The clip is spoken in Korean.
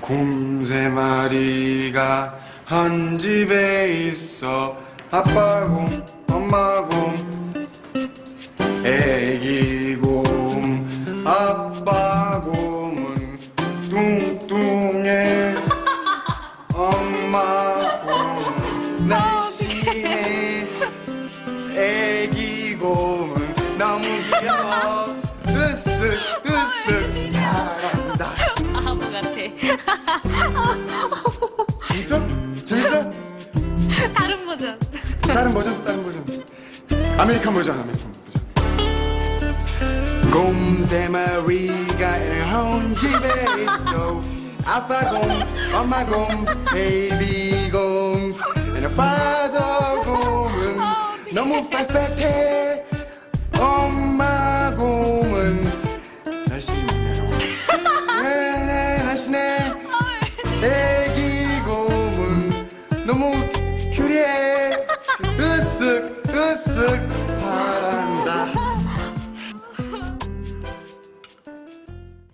곰세 마리가 한 집에 있어. 아빠 곰 엄마 곰 애기 곰 아빠 곰은 뚱뚱해. 엄마 곰은 날씬해. 애기 곰은 너무 귀여워 버전. 다른 버전 다른 버전. American 버전 American 버전. 곰 세 마리가 한 집에 있어. 아빠 곰 엄마 곰 baby 곰. And father 곰은 너무 빽빽해. 엄마 곰은 날씬해요 네, 날씬해. 애기 곰은 너무 kürek. Isık, ısık,